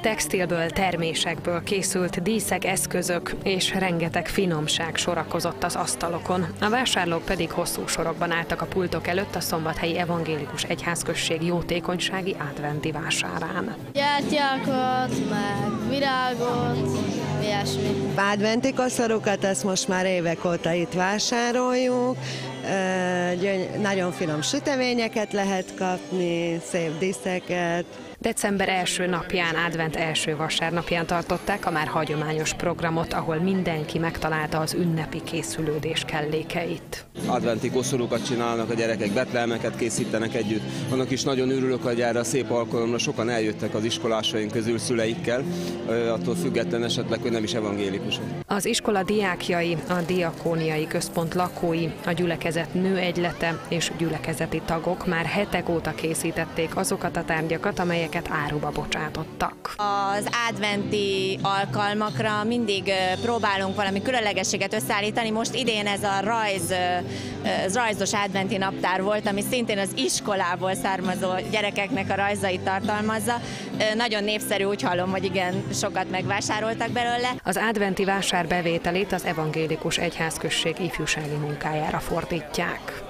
Textilből, termésekből készült díszek, eszközök és rengeteg finomság sorakozott az asztalokon. A vásárlók pedig hosszú sorokban álltak a pultok előtt a Szombathelyi Evangélikus Egyházközség jótékonysági adventi vásárán. Gyertyákat, meg virágot, ilyesmi. Adventi koszorukat, ezt most már évek óta itt vásároljuk. Gyöny- Nagyon finom süteményeket lehet kapni, szép díszeket. December első napján, advent első vasárnapján tartották a már hagyományos programot, ahol mindenki megtalálta az ünnepi készülődés kellékeit. adventi koszorúkat csinálnak a gyerekek, betlemeket készítenek együtt. Annak is nagyon örülök, hogy erre a szép alkalomra sokan eljöttek az iskolásaink közül szüleikkel, attól független esetleg, hogy nem is evangélikusok. Az iskola diákjai, a diakóniai központ lakói, a gyülekezet nőegylete és gyülekezeti tagok már hetek óta készítették azokat a tárgyakat, amelyeket áruba bocsátottak. Az adventi alkalmakra mindig próbálunk valami különlegességet összeállítani. Most idén ez a rajz, ö, rajzos adventi naptár volt, ami szintén az iskolából származó gyerekeknek a rajzait tartalmazza. Nagyon népszerű, úgy hallom, hogy igen, sokat megvásároltak belőle. Az adventi vásár bevételét az evangélikus egyházközség ifjúsági munkájára fordítják.